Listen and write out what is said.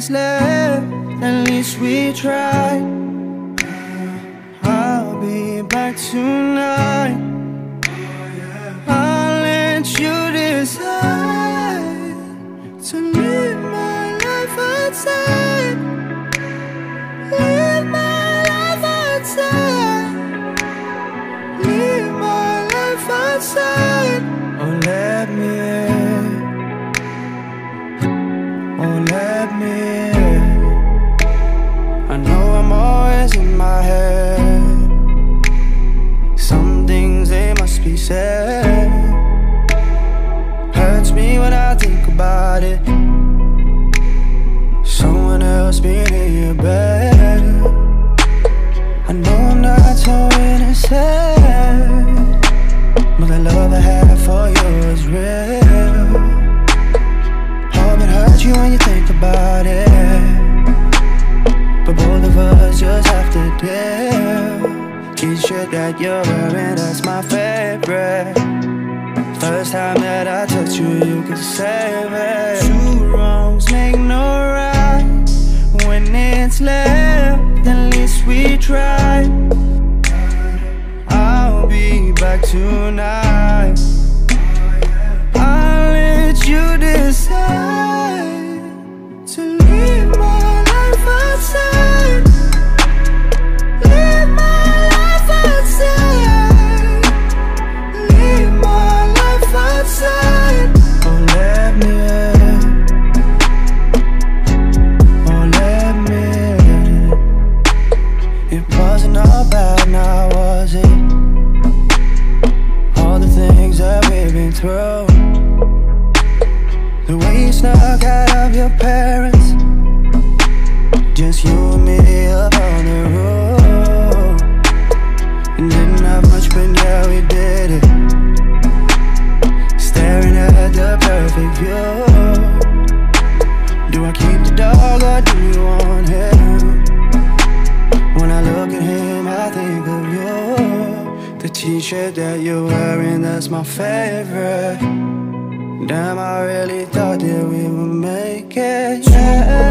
It's left, at least we tried. I'll be back tonight. Someone else in your bed. I know I'm not so innocent, but the love I have for you is real. Hope it hurts you when you think about it. But both of us just have to deal. Each shirt that you're wearing, that's my favorite. First time that I touch you, you could save it. Two wrongs Left, at least we try. I'll be back tonight. Snuck out of your parents. Just you and me up on the road. Didn't have much, but yeah, we did it. Staring at the perfect view. Do I keep the dog or do you want him? When I look at him, I think of you. The t-shirt that you're wearing, that's my favorite. Damn, I really thought that we would make it. Yeah.